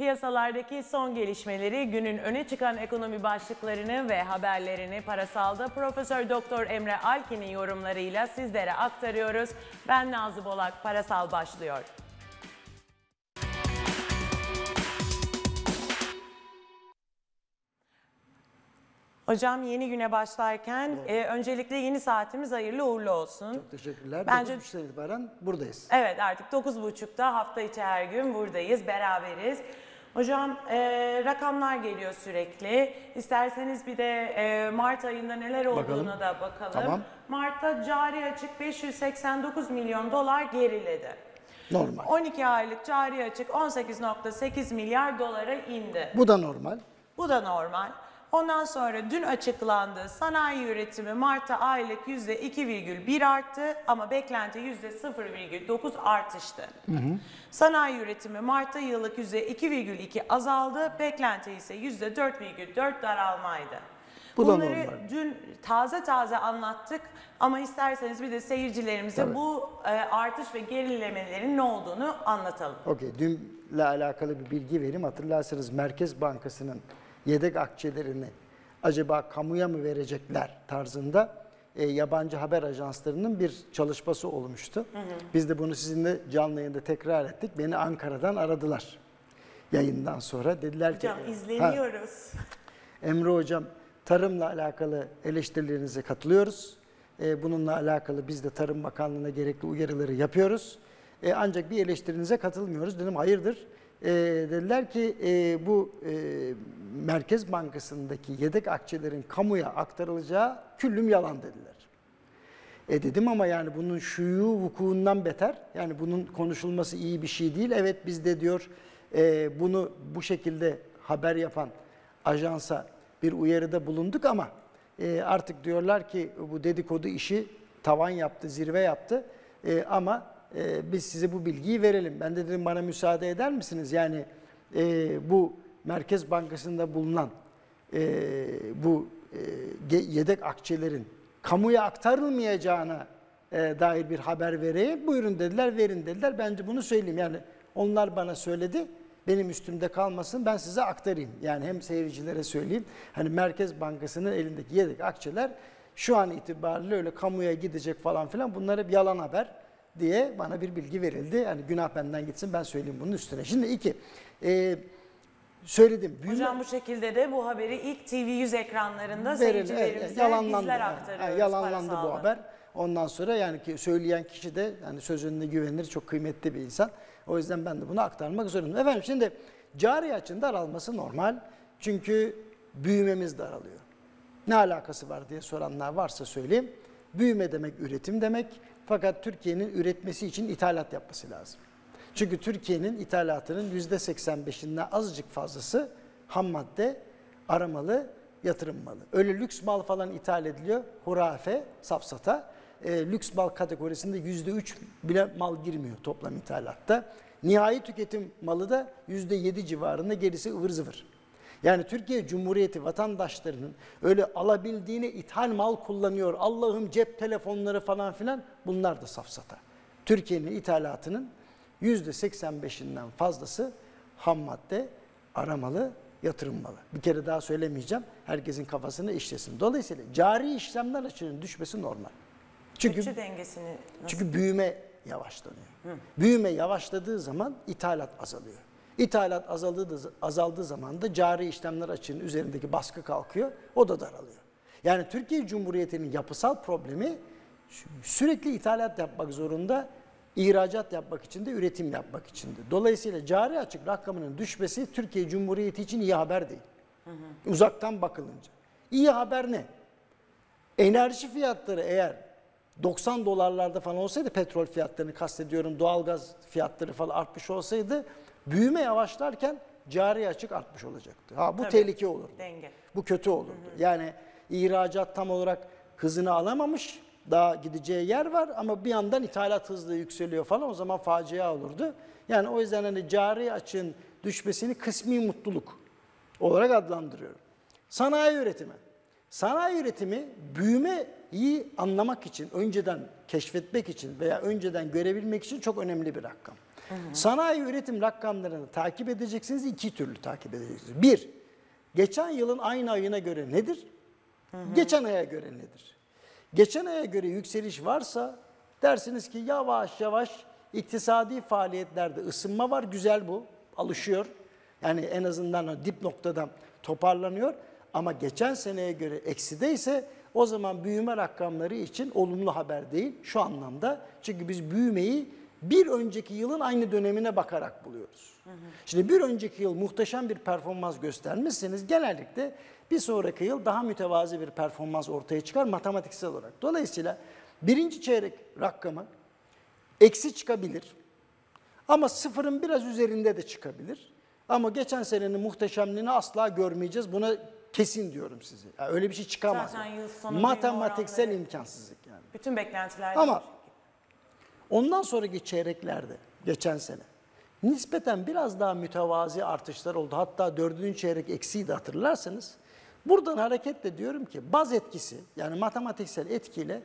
Piyasalardaki son gelişmeleri, günün öne çıkan ekonomi başlıklarını ve haberlerini Parasal'da Profesör Doktor Emre Alkin'in yorumlarıyla sizlere aktarıyoruz. Ben Nazlı Bolak, Parasal başlıyor. Hocam yeni güne başlarken e, öncelikle yeni saatimiz hayırlı uğurlu olsun. Çok teşekkürler. Bence- Bence... 9.30'dan itibaren buradayız. Evet artık 9.30'da hafta içi her gün buradayız, beraberiz. Hocam e, rakamlar geliyor sürekli. İsterseniz bir de e, Mart ayında neler olduğuna Bakalım. da bakalım. Tamam. Mart'ta cari açık 589 milyon dolar geriledi. Normal. 12 aylık cari açık 18.8 milyar dolara indi. Bu da normal. Bu da normal. Ondan sonra dün açıklandı sanayi üretimi Mart'ta aylık %2,1 arttı ama beklenti %0,9 artıştı. Sanayi üretimi Mart'ta yıllık %2,2 azaldı, beklenti ise %4,4 daralmaydı. Bu Bunları dün taze taze anlattık ama isterseniz bir de seyircilerimize Tabii. bu e, artış ve gerilemelerin ne olduğunu anlatalım. Okey. Dünle alakalı bir bilgi vereyim. Hatırlarsanız Merkez Bankası'nın yedek akçelerini acaba kamuya mı verecekler tarzında e, yabancı haber ajanslarının bir çalışması olmuştu. Biz de bunu sizinle canlı yayında tekrar ettik. Beni Ankara'dan aradılar yayından sonra. Dediler ki... Hocam Ha, izleniyoruz. Emre Hocam tarımla alakalı eleştirilerinize katılıyoruz. Ee, bununla alakalı biz de Tarım Bakanlığı'na gerekli uyarıları yapıyoruz. Ee, ancak bir eleştirinize katılmıyoruz. Dedim hayırdır? Ee, dediler ki e, bu e, Merkez Bankası'ndaki yedek akçelerin kamuya aktarılacağı küllüm yalan dediler. E dedim ama yani bunun şuyu vukuundan beter. Yani bunun konuşulması iyi bir şey değil. Evet biz de diyor e, bunu bu şekilde haber yapan ajansa bir uyarıda bulunduk ama e, artık diyorlar ki bu dedikodu işi tavan yaptı, zirve yaptı. E, ama e, biz size bu bilgiyi verelim. Ben de dedim bana müsaade eder misiniz? Yani e, bu Merkez Bankası'nda bulunan e, bu e, yedek akçelerin kamuya aktarılmayacağına e, dair bir haber vereyim. Buyurun dediler, verin dediler. Bence bunu söyleyeyim. Yani onlar bana söyledi. Benim üstümde kalmasın ben size aktarayım. Yani hem seyircilere söyleyeyim. Hani Merkez Bankası'nın elindeki yedek akçeler şu an itibariyle öyle kamuya gidecek falan filan bunlar hep yalan haber diye bana bir bilgi verildi. Yani günah benden gitsin ben söyleyeyim bunun üstüne. Şimdi iki, e, söyledim. Büyüme- Hocam bu şekilde de bu haberi ilk TV100 ekranlarında Verin, seyircilerimize evet, yalanlandı. bizler aktarıyoruz. ha, yalanlandı bu haber. Ondan sonra yani ki söyleyen kişi de yani sözünde güvenilir, çok kıymetli bir insan. O yüzden ben de bunu aktarmak zorundayım. Efendim şimdi cari açın daralması normal. Çünkü büyümemiz daralıyor. Ne alakası var diye soranlar varsa söyleyeyim. Büyüme demek üretim demek. Fakat Türkiye'nin üretmesi için ithalat yapması lazım. Çünkü Türkiye'nin ithalatının %85'inden azıcık fazlası ham madde, aramalı, yatırım malı. Öyle lüks mal falan ithal ediliyor. Hurafe, safsata. E, lüks mal kategorisinde %3 bile mal girmiyor toplam ithalatta. Nihai tüketim malı da %7 civarında gerisi ıvır zıvır. Yani Türkiye Cumhuriyeti vatandaşlarının öyle alabildiğine ithal mal kullanıyor. Allah'ım cep telefonları falan filan bunlar da safsata. Türkiye'nin ithalatının %85'inden fazlası ham madde, aramalı, yatırım malı. Bir kere daha söylemeyeceğim. Herkesin kafasını işlesin. Dolayısıyla cari işlemler açığının düşmesi normal. Çünkü Bütçe dengesini nasıl? çünkü büyüme yavaşlanıyor. Büyüme yavaşladığı zaman ithalat azalıyor. İthalat azaldığı, azaldığı zaman da cari işlemler açığının üzerindeki baskı kalkıyor. O da daralıyor. Yani Türkiye Cumhuriyeti'nin yapısal problemi sü- sürekli ithalat yapmak zorunda, ihracat yapmak için de üretim yapmak için de. Dolayısıyla cari açık rakamının düşmesi Türkiye Cumhuriyeti için iyi haber değil. Uzaktan bakılınca. İyi haber ne? Enerji fiyatları eğer 90 dolarlarda falan olsaydı petrol fiyatlarını kastediyorum doğalgaz fiyatları falan artmış olsaydı büyüme yavaşlarken cari açık artmış olacaktı. Ha bu Tabii. tehlike olurdu. Denge. Bu kötü olurdu. Yani ihracat tam olarak hızını alamamış. Daha gideceği yer var ama bir yandan ithalat hızlı yükseliyor falan o zaman facia olurdu. Yani o yüzden hani cari açığın düşmesini kısmi mutluluk olarak adlandırıyorum. Sanayi üretimi. Sanayi üretimi büyümeyi anlamak için, önceden keşfetmek için veya önceden görebilmek için çok önemli bir rakam. Sanayi üretim rakamlarını takip edeceksiniz. iki türlü takip edeceksiniz. Bir, geçen yılın aynı ayına göre nedir? Geçen aya göre nedir? Geçen aya göre yükseliş varsa dersiniz ki yavaş yavaş iktisadi faaliyetlerde ısınma var. Güzel bu. Alışıyor. Yani en azından o dip noktadan toparlanıyor. Ama geçen seneye göre ekside ise o zaman büyüme rakamları için olumlu haber değil şu anlamda. Çünkü biz büyümeyi bir önceki yılın aynı dönemine bakarak buluyoruz. Şimdi bir önceki yıl muhteşem bir performans göstermişseniz genellikle bir sonraki yıl daha mütevazi bir performans ortaya çıkar matematiksel olarak. Dolayısıyla birinci çeyrek rakamı eksi çıkabilir. Ama sıfırın biraz üzerinde de çıkabilir. Ama geçen senenin muhteşemliğini asla görmeyeceğiz. Buna kesin diyorum size. Yani öyle bir şey çıkamaz. Zaten yıl sonu büyüme Matematiksel oranları- imkansızlık yani. Bütün beklentiler Ama ondan sonraki çeyreklerde geçen sene nispeten biraz daha mütevazi artışlar oldu. Hatta dördüncü çeyrek eksiydi hatırlarsanız. Buradan hareketle diyorum ki baz etkisi yani matematiksel etkiyle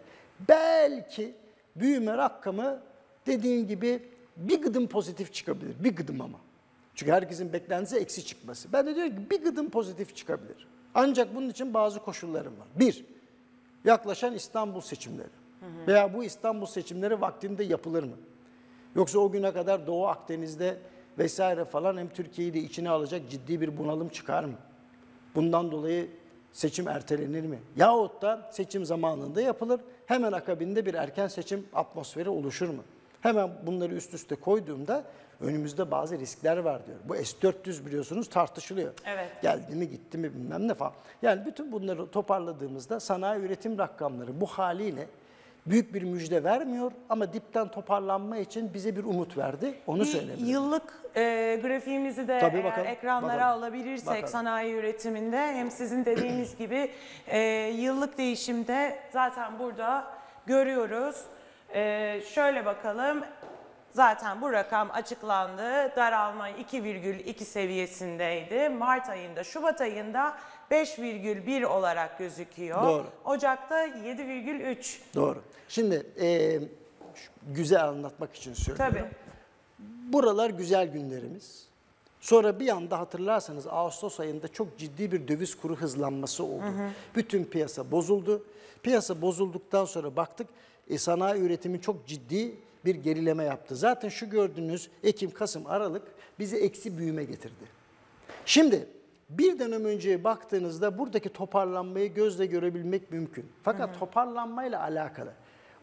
belki büyüme rakamı dediğim gibi bir gıdım pozitif çıkabilir. Bir gıdım ama. Çünkü herkesin beklentisi eksi çıkması. Ben de diyorum ki bir gıdım pozitif çıkabilir. Ancak bunun için bazı koşullarım var. Bir, yaklaşan İstanbul seçimleri. Veya bu İstanbul seçimleri vaktinde yapılır mı? Yoksa o güne kadar Doğu Akdeniz'de vesaire falan hem Türkiye'yi de içine alacak ciddi bir bunalım çıkar mı? Bundan dolayı seçim ertelenir mi? Yahut da seçim zamanında yapılır. Hemen akabinde bir erken seçim atmosferi oluşur mu? Hemen bunları üst üste koyduğumda önümüzde bazı riskler var diyor. Bu S-400 biliyorsunuz tartışılıyor. Evet. Geldi mi gitti mi bilmem ne falan. Yani bütün bunları toparladığımızda sanayi üretim rakamları bu haliyle büyük bir müjde vermiyor ama dipten toparlanma için bize bir umut verdi. Onu Bir söyleyebilirim. yıllık e, grafiğimizi de Tabii eğer bakalım, ekranlara bakalım. alabilirsek Bakalım. sanayi üretiminde hem sizin dediğiniz gibi e, yıllık değişimde zaten burada görüyoruz. E, şöyle bakalım. Zaten bu rakam açıklandı. Daralma 2,2 seviyesindeydi. Mart ayında, Şubat ayında 5,1 olarak gözüküyor. Doğru. Ocak'ta 7,3. Doğru. Şimdi e, güzel anlatmak için söylüyorum. Tabii. Buralar güzel günlerimiz. Sonra bir anda hatırlarsanız Ağustos ayında çok ciddi bir döviz kuru hızlanması oldu. Bütün piyasa bozuldu. Piyasa bozulduktan sonra baktık e, sanayi üretimi çok ciddi bir gerileme yaptı. Zaten şu gördüğünüz Ekim, Kasım, Aralık bizi eksi büyüme getirdi. Şimdi bir dönem önceye baktığınızda buradaki toparlanmayı gözle görebilmek mümkün. Fakat toparlanmayla alakalı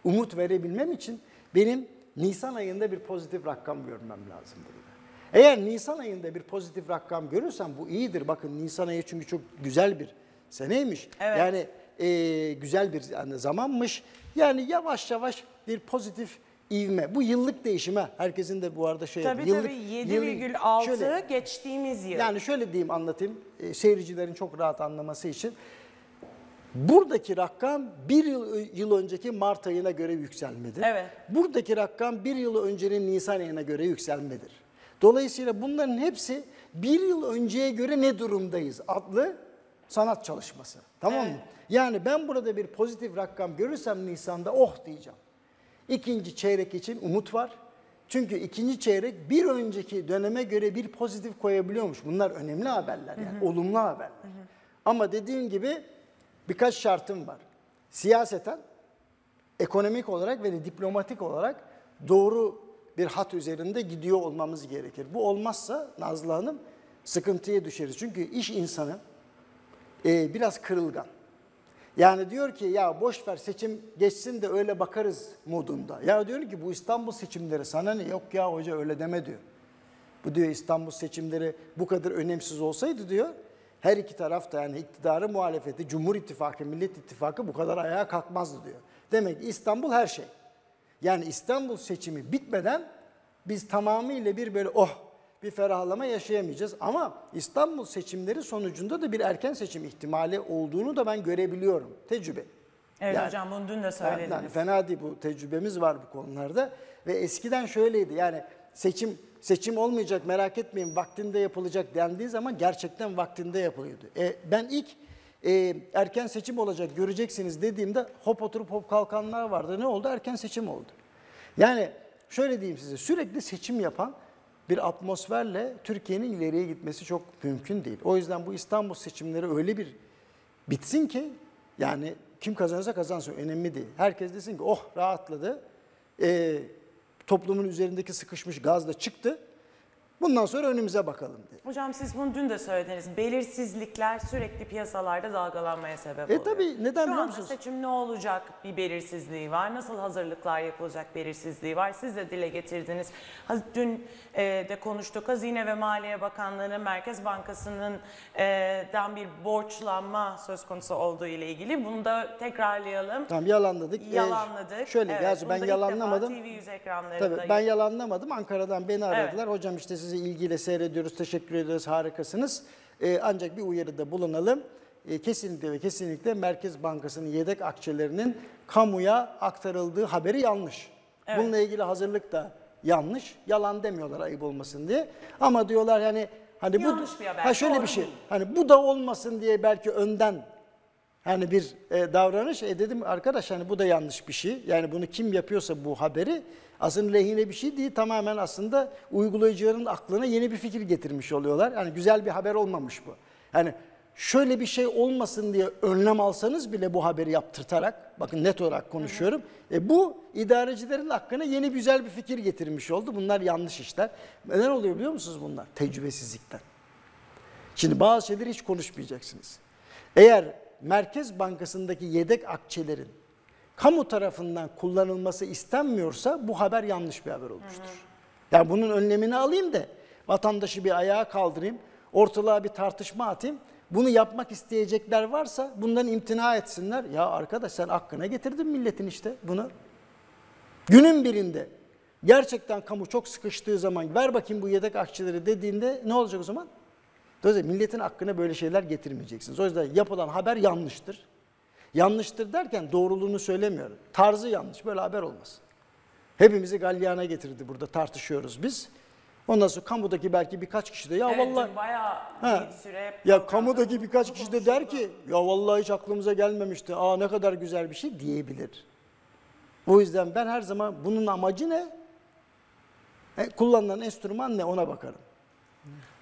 umut verebilmem için benim Nisan ayında bir pozitif rakam görmem lazım burada. Eğer Nisan ayında bir pozitif rakam görürsem bu iyidir. Bakın Nisan ayı çünkü çok güzel bir seneymiş. Evet. Yani e, güzel bir yani zamanmış. Yani yavaş yavaş bir pozitif ivme. Bu yıllık değişime. Herkesin de bu arada şey Tabii yıllık- tabii yıllık- 7,6 şöyle- geçtiğimiz yıl. yani şöyle diyeyim anlatayım e, seyircilerin çok rahat anlaması için. Buradaki rakam bir yıl, yıl önceki Mart ayına göre yükselmedir. Evet. Buradaki rakam bir yıl öncenin Nisan ayına göre yükselmedir. Dolayısıyla bunların hepsi bir yıl önceye göre ne durumdayız adlı sanat çalışması. Tamam mı? Yani ben burada bir pozitif rakam görürsem Nisan'da oh diyeceğim. İkinci çeyrek için umut var. Çünkü ikinci çeyrek bir önceki döneme göre bir pozitif koyabiliyormuş. Bunlar önemli haberler yani olumlu haberler. Ama dediğim gibi birkaç şartım var. Siyaseten, ekonomik olarak ve de diplomatik olarak doğru bir hat üzerinde gidiyor olmamız gerekir. Bu olmazsa Nazlı Hanım sıkıntıya düşeriz. Çünkü iş insanı e, biraz kırılgan. Yani diyor ki ya boş ver seçim geçsin de öyle bakarız modunda. Ya diyor ki bu İstanbul seçimleri sana ne? Yok ya hoca öyle deme diyor. Bu diyor İstanbul seçimleri bu kadar önemsiz olsaydı diyor her iki taraf da yani iktidarı muhalefeti, Cumhur İttifakı, Millet İttifakı bu kadar ayağa kalkmazdı diyor. Demek ki İstanbul her şey. Yani İstanbul seçimi bitmeden biz tamamıyla bir böyle oh bir ferahlama yaşayamayacağız. Ama İstanbul seçimleri sonucunda da bir erken seçim ihtimali olduğunu da ben görebiliyorum. Tecrübe. Evet Yani- hocam bunu dün de söylediniz. yani fena değil bu tecrübemiz var bu konularda ve eskiden şöyleydi yani seçim seçim olmayacak merak etmeyin vaktinde yapılacak dendiği zaman gerçekten vaktinde yapılıyordu. E, ben ilk e, erken seçim olacak göreceksiniz dediğimde hop oturup hop kalkanlar vardı. Ne oldu? Erken seçim oldu. Yani şöyle diyeyim size sürekli seçim yapan bir atmosferle Türkiye'nin ileriye gitmesi çok mümkün değil. O yüzden bu İstanbul seçimleri öyle bir bitsin ki yani kim kazanırsa kazansın önemli değil. Herkes desin ki oh rahatladı. Ee, toplumun üzerindeki sıkışmış gaz da çıktı. Bundan sonra önümüze bakalım diye. Hocam siz bunu dün de söylediniz. Belirsizlikler sürekli piyasalarda dalgalanmaya sebep E oluyor. tabii, neden Şu biliyor seçim ne olacak bir belirsizliği var. Nasıl hazırlıklar yapılacak belirsizliği var. Siz de dile getirdiniz. Dün e, de konuştuk. Hazine ve Maliye Bakanlığı'nın Merkez Bankası'nın e, dan bir borçlanma söz konusu olduğu ile ilgili. Bunu da tekrarlayalım. Tamam yalanladık. Yalanladık. şöyle Evet, ben yalanlamadım. defa TV yüz ekranlarında Tabii ben yalanlamadım. Ankara'dan beni aradılar. Evet. Hocam işte sizi ilgiyle seyrediyoruz. Teşekkür ederiz. Harikasınız. Ee, ancak bir uyarıda bulunalım. Ee, kesinlikle ve kesinlikle Merkez Bankası'nın yedek akçelerinin kamuya aktarıldığı haberi yanlış. Evet. Bununla ilgili hazırlık da yanlış. Yalan demiyorlar ayıp olmasın diye. Ama diyorlar yani hani bu Yanlış bir haber, ha şöyle doğru bir şey. değil. Hani bu da olmasın diye belki önden Hani bir e, davranış e, dedim arkadaş hani bu da yanlış bir şey. Yani bunu kim yapıyorsa bu haberi aslında lehine bir şey değil. Tamamen aslında uygulayıcıların aklına yeni bir fikir getirmiş oluyorlar. Yani güzel bir haber olmamış bu. Yani şöyle bir şey olmasın diye önlem alsanız bile bu haberi yaptırtarak bakın net olarak konuşuyorum. E, bu idarecilerin hakkına yeni güzel bir fikir getirmiş oldu. Bunlar yanlış işler. Neden oluyor biliyor musunuz bunlar? Tecrübesizlikten. Şimdi bazı şeyleri hiç konuşmayacaksınız. Eğer Merkez Bankası'ndaki yedek akçelerin kamu tarafından kullanılması istenmiyorsa bu haber yanlış bir haber olmuştur. Yani bunun önlemini alayım da vatandaşı bir ayağa kaldırayım, ortalığa bir tartışma atayım. Bunu yapmak isteyecekler varsa bundan imtina etsinler. Ya arkadaş sen hakkına getirdin milletin işte bunu. Günün birinde gerçekten kamu çok sıkıştığı zaman ver bakayım bu yedek akçeleri dediğinde ne olacak o zaman? Dolayısıyla milletin hakkına böyle şeyler getirmeyeceksiniz. O yüzden yapılan haber yanlıştır. Yanlıştır derken doğruluğunu söylemiyorum. Tarzı yanlış. Böyle haber olmaz. Hepimizi galyana getirdi burada tartışıyoruz biz. Ondan sonra kamudaki belki birkaç kişi de ya Evet, vallahi bayağı bir süre ya kamudaki birkaç kişi de der ki ya vallahi hiç aklımıza gelmemişti. Aa ne kadar güzel bir şey diyebilir. O yüzden ben her zaman bunun amacı ne? E, kullanılan enstrüman ne ona bakarım.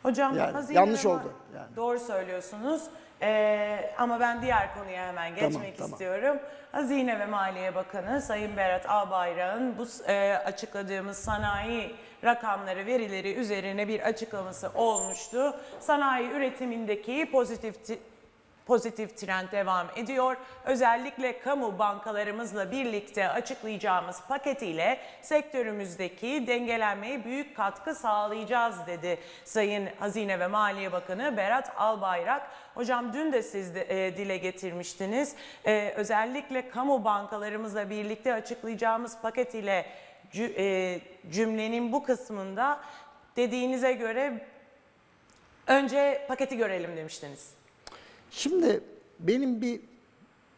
Hocam Yani hazine yanlış oldu yani. Doğru söylüyorsunuz. Ee, ama ben diğer konuya hemen Tamam, geçmek tamam. istiyorum. Hazine ve Maliye Bakanı Sayın Berat Albayrak'ın bu e, açıkladığımız sanayi rakamları, verileri üzerine bir açıklaması olmuştu. Sanayi üretimindeki pozitif ti- pozitif trend devam ediyor. Özellikle kamu bankalarımızla birlikte açıklayacağımız paketiyle sektörümüzdeki dengelenmeye büyük katkı sağlayacağız dedi Sayın Hazine ve Maliye Bakanı Berat Albayrak. Hocam dün de siz de, e, dile getirmiştiniz. E, özellikle kamu bankalarımızla birlikte açıklayacağımız paket cü- e, cümlenin bu kısmında dediğinize göre önce paketi görelim demiştiniz. Şimdi benim bir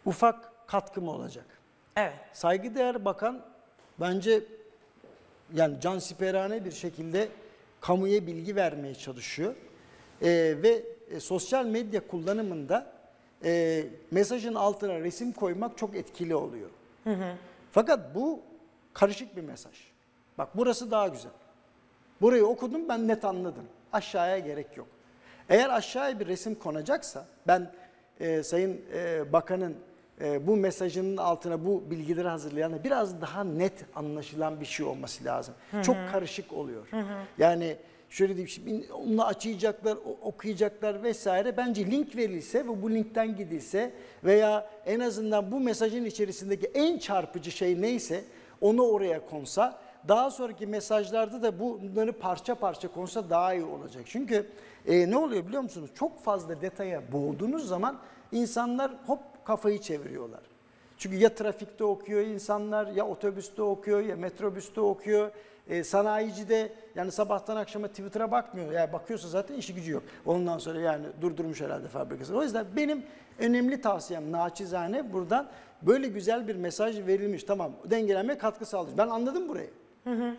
ufak katkım olacak. Evet. Saygıdeğer bakan bence yani cansiperane bir şekilde kamuya bilgi vermeye çalışıyor. Ee, ve e, sosyal medya kullanımında e, mesajın altına resim koymak çok etkili oluyor. Fakat bu karışık bir mesaj. Bak burası daha güzel. Burayı okudum ben net anladım. Aşağıya gerek yok. Eğer aşağıya bir resim konacaksa ben e, Sayın e, Bakan'ın e, bu mesajının altına bu bilgileri hazırlayan biraz daha net anlaşılan bir şey olması lazım. Çok karışık oluyor. Yani şöyle diyeyim şimdi onu açacaklar, okuyacaklar vesaire. Bence link verilse ve bu linkten gidilse veya en azından bu mesajın içerisindeki en çarpıcı şey neyse onu oraya konsa daha sonraki mesajlarda da bunları parça parça konsa daha iyi olacak. Çünkü e, ne oluyor biliyor musunuz? Çok fazla detaya boğduğunuz zaman insanlar hop kafayı çeviriyorlar. Çünkü ya trafikte okuyor insanlar, ya otobüste okuyor, ya metrobüste okuyor. E, sanayici de yani sabahtan akşama Twitter'a bakmıyor. Yani bakıyorsa zaten işi gücü yok. Ondan sonra yani durdurmuş herhalde fabrikası. O yüzden benim önemli tavsiyem naçizane buradan böyle güzel bir mesaj verilmiş. Tamam dengelenmeye katkı sağlayacak. Ben anladım burayı.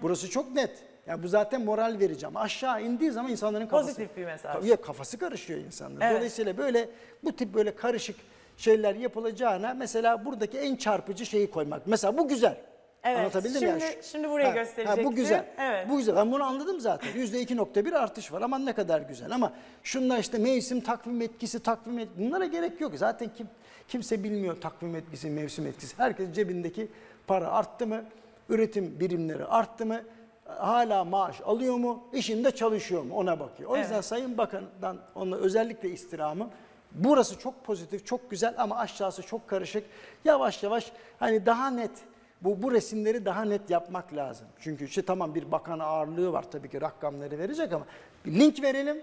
Burası çok net. Yani bu zaten moral vereceğim. Aşağı indiği zaman insanların kafası... Pozitif bir mesaj. Ya kafası karışıyor insanların. Evet. Dolayısıyla böyle bu tip böyle karışık şeyler yapılacağına mesela buradaki en çarpıcı şeyi koymak. Mesela bu güzel. Evet, Anlatabildim mi? şimdi- Yani şu- şimdi burayı Ha, gösterecektim. bu güzel. Evet. Bu güzel. Ben bunu anladım zaten. Yüzde iki nokta bir artış var. Aman ne kadar güzel. Ama şunlar işte mevsim takvim etkisi, takvim etkisi. Bunlara gerek yok. Zaten kim, kimse bilmiyor takvim etkisi, mevsim etkisi. Herkes cebindeki para arttı mı? Üretim birimleri arttı mı? Hala maaş alıyor mu? İşinde çalışıyor mu? Ona bakıyor. O yüzden Evet. Sayın Bakan'dan ona özellikle istirhamım. Burası çok pozitif, çok güzel ama aşağısı çok karışık. Yavaş yavaş hani daha net bu, bu resimleri daha net yapmak lazım. Çünkü işte tamam bir bakan ağırlığı var tabii ki rakamları verecek ama bir link verelim.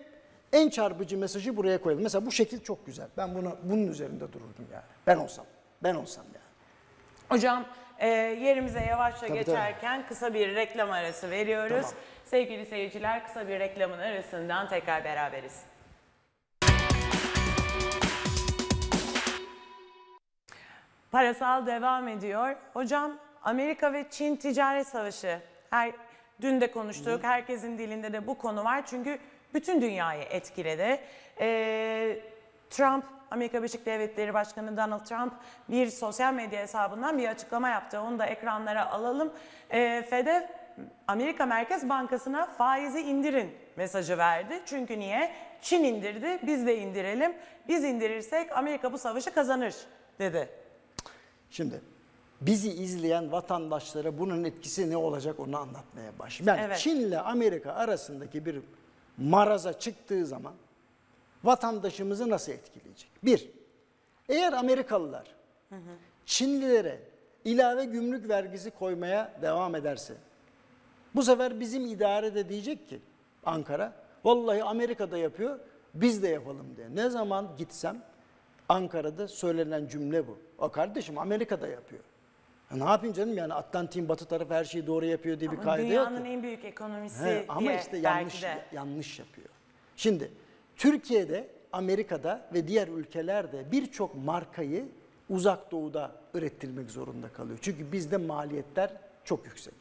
En çarpıcı mesajı buraya koyalım. Mesela bu şekil çok güzel. Ben bunu bunun üzerinde dururdum yani. Ben olsam. Ben olsam yani. Hocam e, yerimize yavaşça Tabii, geçerken kısa bir reklam arası veriyoruz. Tamam. Sevgili seyirciler kısa bir reklamın arasından tekrar beraberiz. Parasal devam ediyor. Hocam Amerika ve Çin ticaret savaşı. Her dün de konuştuk. Herkesin dilinde de bu konu var. Çünkü bütün dünyayı etkiledi. Ee, Trump Amerika Birleşik Devletleri Başkanı Donald Trump bir sosyal medya hesabından bir açıklama yaptı. Onu da ekranlara alalım. Ee, FED'e Amerika Merkez Bankası'na faizi indirin mesajı verdi. Çünkü niye? Çin indirdi, biz de indirelim. Biz indirirsek Amerika bu savaşı kazanır dedi. Şimdi bizi izleyen vatandaşlara bunun etkisi ne olacak onu anlatmaya başlayayım. Yani Evet. Çin ile Amerika arasındaki bir maraza çıktığı zaman vatandaşımızı nasıl etkileyecek? Bir, eğer Amerikalılar Çinlilere ilave gümrük vergisi koymaya devam ederse bu sefer bizim idare de diyecek ki Ankara vallahi Amerika'da yapıyor biz de yapalım diye. Ne zaman gitsem Ankara'da söylenen cümle bu. O kardeşim Amerika'da yapıyor. Ya ne yapayım canım yani Atlantik'in batı tarafı her şeyi doğru yapıyor diye bir Ama kaide yok. dünyanın en büyük ekonomisi He, ama diye işte yanlış de. yanlış yapıyor. Şimdi Türkiye'de, Amerika'da ve diğer ülkelerde birçok markayı uzak doğuda ürettirmek zorunda kalıyor. Çünkü bizde maliyetler çok yüksek.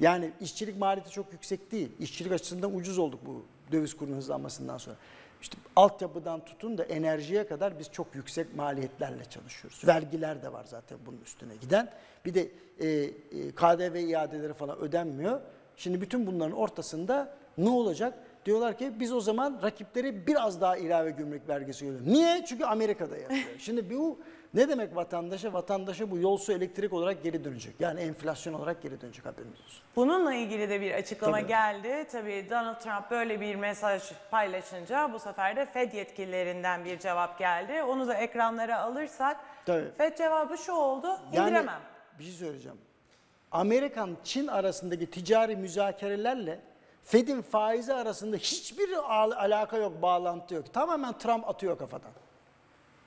Yani işçilik maliyeti çok yüksek değil. İşçilik açısından ucuz olduk bu döviz kurunun hızlanmasından sonra. İşte altyapıdan tutun da enerjiye kadar biz çok yüksek maliyetlerle çalışıyoruz. Vergiler de var zaten bunun üstüne giden. Bir de e, e, KDV iadeleri falan ödenmiyor. Şimdi bütün bunların ortasında ne olacak? Diyorlar ki biz o zaman rakipleri biraz daha ilave gümrük vergisi ödeyelim. Niye? Çünkü Amerika'da yapıyor. Şimdi bu ne demek vatandaşa? Vatandaşa bu yol su elektrik olarak geri dönecek. Yani enflasyon olarak geri dönecek haberiniz olsun. Bununla ilgili de bir açıklama Tabii. geldi. Tabii Donald Trump böyle bir mesaj paylaşınca bu sefer de Fed yetkililerinden bir cevap geldi. Onu da ekranlara alırsak Tabii. Fed cevabı şu oldu. Yani indiremem. bir şey söyleyeceğim. Amerikan Çin arasındaki ticari müzakerelerle Fed'in faizi arasında hiçbir al- alaka yok, bağlantı yok. Tamamen Trump atıyor kafadan.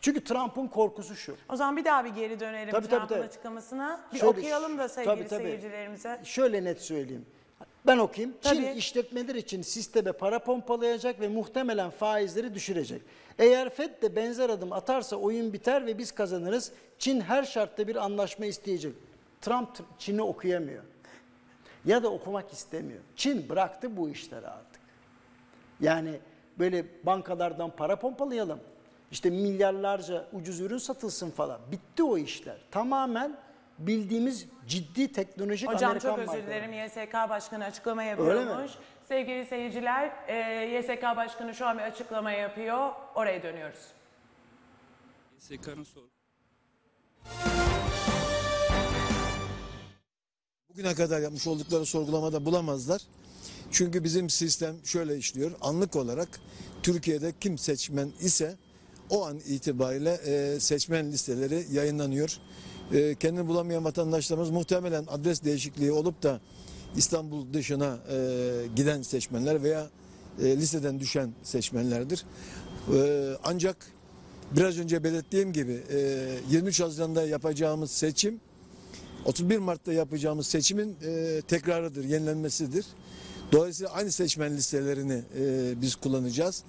Çünkü Trump'ın korkusu şu. O zaman bir daha bir geri dönelim Tabii, Trump'ın tabii. açıklamasına. Bir Şöyle- okuyalım da sevgili tabii, tabii. seyircilerimize. Şöyle net söyleyeyim. Ben okuyayım. Çin Tabii. işletmeler için sisteme para pompalayacak ve muhtemelen faizleri düşürecek. Eğer Fed de benzer adım atarsa oyun biter ve biz kazanırız. Çin her şartta bir anlaşma isteyecek. Trump Çin'i okuyamıyor. Ya da okumak istemiyor. Çin bıraktı bu işleri artık. Yani böyle bankalardan para pompalayalım. İşte milyarlarca ucuz ürün satılsın falan. Bitti o işler. Tamamen bildiğimiz ciddi teknolojik Hocam Amerikan çok özür dilerim YSK Başkanı açıklama yapıyormuş. Sevgili seyirciler e, YSK Başkanı şu an bir açıklama yapıyor. Oraya dönüyoruz. SK'nın sor. Bugüne kadar yapmış oldukları sorgulamada bulamazlar. Çünkü bizim sistem şöyle işliyor. Anlık olarak Türkiye'de kim seçmen ise o an itibariyle e, seçmen listeleri yayınlanıyor. E, kendini bulamayan vatandaşlarımız muhtemelen adres değişikliği olup da İstanbul dışına e, giden seçmenler veya e, listeden düşen seçmenlerdir. Ancak biraz önce belirttiğim gibi e, 23 Haziran'da yapacağımız seçim 31 Mart'ta yapacağımız seçimin e, tekrarıdır, yenilenmesidir. Dolayısıyla aynı seçmen listelerini e, biz kullanacağız.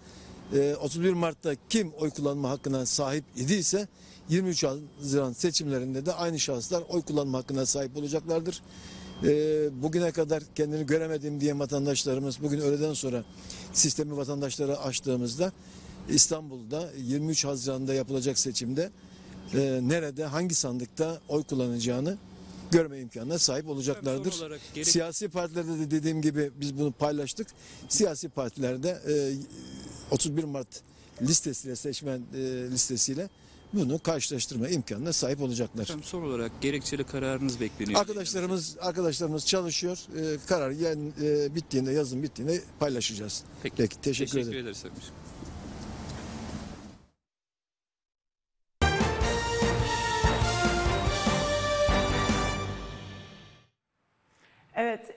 E, 31 Mart'ta kim oy kullanma hakkına sahip idiyse 23 Haziran seçimlerinde de aynı şahıslar oy kullanma hakkına sahip olacaklardır. E, bugüne kadar kendini göremedim diye vatandaşlarımız bugün öğleden sonra sistemi vatandaşlara açtığımızda İstanbul'da 23 Haziran'da yapılacak seçimde e, nerede hangi sandıkta oy kullanacağını görme imkanına sahip olacaklardır. Olarak gerek- Siyasi partilerde de dediğim gibi biz bunu paylaştık. Siyasi partilerde e, 31 Mart listesiyle seçmen e, listesiyle bunu karşılaştırma imkanına sahip olacaklar. Efendim son olarak gerekçeli kararınız bekleniyor. Arkadaşlarımız arkadaşlarımız çalışıyor. E, karar yarın e, bittiğinde yazın bittiğinde paylaşacağız. Peki, Peki teşekkür, Teşekkür ederim. ederiz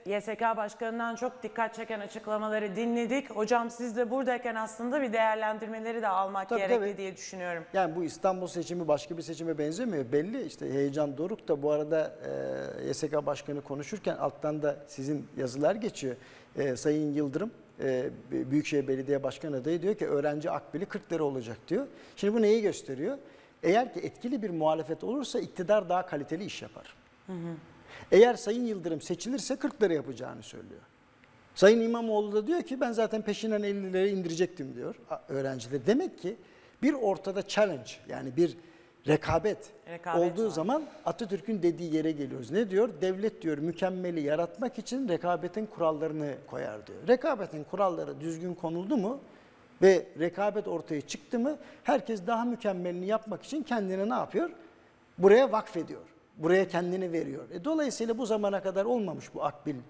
YSK Başkanı'ndan çok dikkat çeken açıklamaları dinledik. Hocam siz de buradayken aslında bir değerlendirmeleri de almak Tabii, gerekli tabii. diye düşünüyorum. Yani bu İstanbul seçimi başka bir seçime benzemiyor. Belli işte heyecan doruk da bu arada e, YSK Başkanı konuşurken alttan da sizin yazılar geçiyor. E, Sayın Yıldırım e, Büyükşehir Belediye Başkanı adayı diyor ki öğrenci akbili 40 lira olacak diyor. Şimdi bu neyi gösteriyor? Eğer ki etkili bir muhalefet olursa iktidar daha kaliteli iş yapar. Eğer Sayın Yıldırım seçilirse 40 lira yapacağını söylüyor. Sayın İmamoğlu da diyor ki ben zaten peşinden 50 liraya indirecektim diyor öğrenciler. Demek ki bir ortada challenge yani bir rekabet, Rekabet olduğu var. zaman Atatürk'ün dediği yere geliyoruz. Ne diyor? Devlet diyor mükemmeli yaratmak için rekabetin kurallarını koyar diyor. Rekabetin kuralları düzgün konuldu mu ve rekabet ortaya çıktı mı herkes daha mükemmelini yapmak için kendini ne yapıyor? Buraya vakfediyor. Buraya kendini veriyor. E, dolayısıyla bu zamana kadar olmamış bu akbilin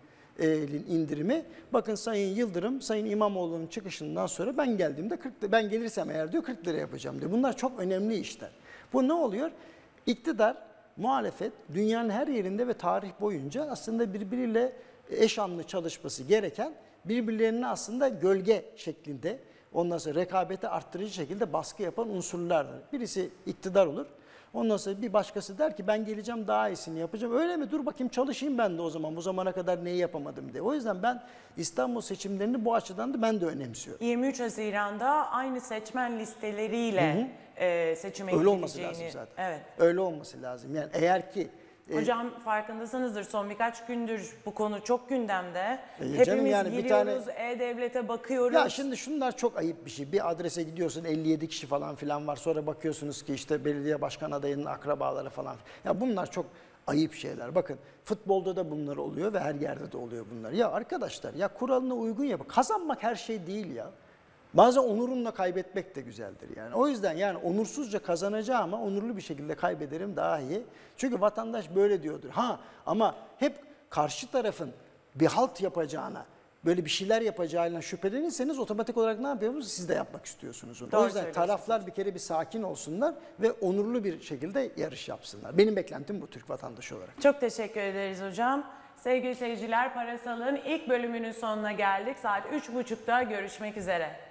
indirimi. Bakın Sayın Yıldırım, Sayın İmamoğlu'nun çıkışından sonra ben geldiğimde 40 lira- ben gelirsem eğer diyor 40 lira yapacağım diyor. Bunlar çok önemli işler. Bu ne oluyor? İktidar, muhalefet dünyanın her yerinde ve tarih boyunca aslında birbiriyle eş anlı çalışması gereken birbirlerine aslında gölge şeklinde ondan sonra rekabeti arttırıcı şekilde baskı yapan unsurlardır. Birisi iktidar olur. Ondan sonra bir başkası der ki ben geleceğim daha iyisini yapacağım. Öyle mi? Dur bakayım çalışayım ben de o zaman. Bu zamana kadar neyi yapamadım diye. O yüzden ben İstanbul seçimlerini bu açıdan da ben de önemsiyorum. 23 Haziran'da aynı seçmen listeleriyle e, seçime Öyle olması lazım zaten. Evet. Öyle olması lazım. Yani eğer ki Hocam farkındasınızdır son birkaç gündür bu konu çok gündemde. E, canım Hepimiz yani bir giriyoruz, E-Devlet'e bakıyoruz. Ya şimdi şunlar çok ayıp bir şey. Bir adrese gidiyorsun 57 kişi falan filan var. Sonra bakıyorsunuz ki işte belediye başkan adayının akrabaları falan. Ya bunlar çok ayıp şeyler. Bakın futbolda da bunlar oluyor ve her yerde de oluyor bunlar. Ya arkadaşlar ya kuralına uygun yap. Kazanmak her şey değil ya. Bazen onurumla kaybetmek de güzeldir yani. O yüzden yani onursuzca kazanacağım ama onurlu bir şekilde kaybederim daha iyi. Çünkü vatandaş böyle diyordur. Ha ama hep karşı tarafın bir halt yapacağına, böyle bir şeyler yapacağıyla şüphelenirseniz otomatik olarak ne yapıyorsunuz? Siz de yapmak istiyorsunuz onu. Doğru o yüzden taraflar bir kere bir sakin olsunlar ve onurlu bir şekilde yarış yapsınlar. Benim beklentim bu Türk vatandaşı olarak. Çok teşekkür ederiz hocam. Sevgili seyirciler Parasal'ın ilk bölümünün sonuna geldik. Saat 3.30'da görüşmek üzere.